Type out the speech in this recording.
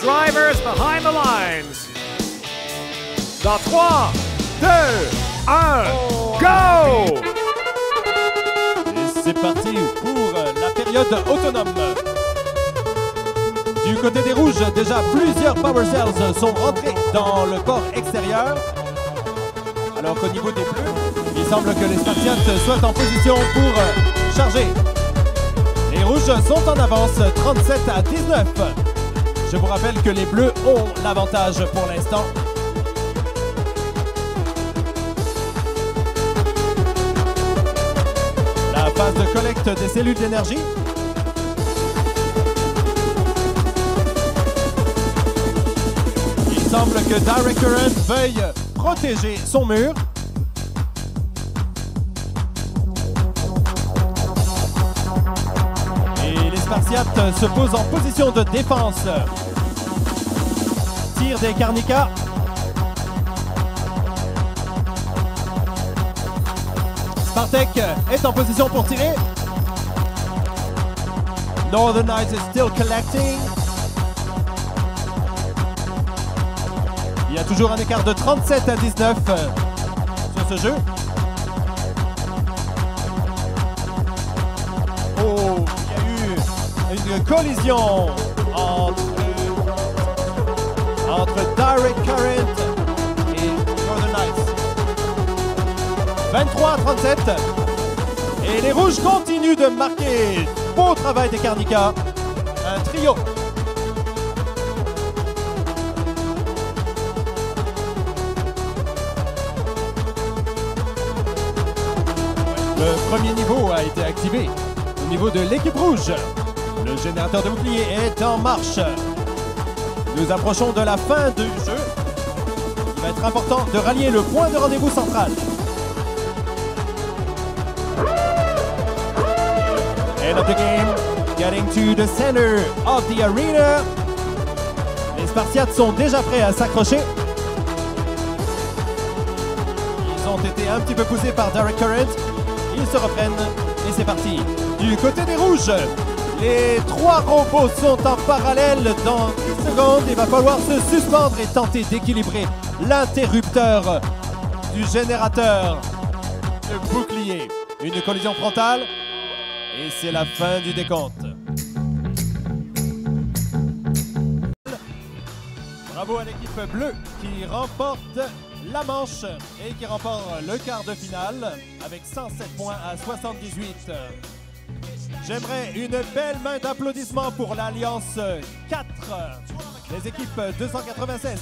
drivers behind the lines. Dans 3, 2, 1, go! Et c'est parti pour la période autonome. Du côté des rouges, déjà plusieurs Power Cells sont rentrés dans le port extérieur. Alors qu'au niveau des bleus, il semble que les Spartiates soient en position pour charger. Les rouges sont en avance 37 à 19. Je vous rappelle que les bleus ont l'avantage pour l'instant. La phase de collecte des cellules d'énergie. Il semble que Direct Current veuille protéger son mur. Se posent en position de défense. Tir des Carnica. Spartek est en position pour tirer. Northern Knights is still collecting. Il y a toujours un écart de 37 à 19 sur ce jeu. Oh, une collision entre, Direct Current et Northern Knights. 23 à 37. Et les rouges continuent de marquer. Beau travail des Carnica. Un trio. Le premier niveau a été activé. Au niveau de l'équipe rouge, le générateur de bouclier est en marche. Nous approchons de la fin du jeu. Il va être important de rallier le point de rendez-vous central. End of the game, getting to the center of the arena. Les Spartiates sont déjà prêts à s'accrocher. Ils ont été un petit peu poussés par Direct Current. Ils se reprennent et c'est parti. Du côté des rouges, les trois robots sont en parallèle. Dans 10 secondes, il va falloir se suspendre et tenter d'équilibrer l'interrupteur du générateur de bouclier. Une collision frontale et c'est la fin du décompte. Bravo à l'équipe bleue qui remporte la manche et qui remporte le quart de finale avec 107 points à 78. J'aimerais une belle main d'applaudissements pour l'Alliance 4. Les équipes 296,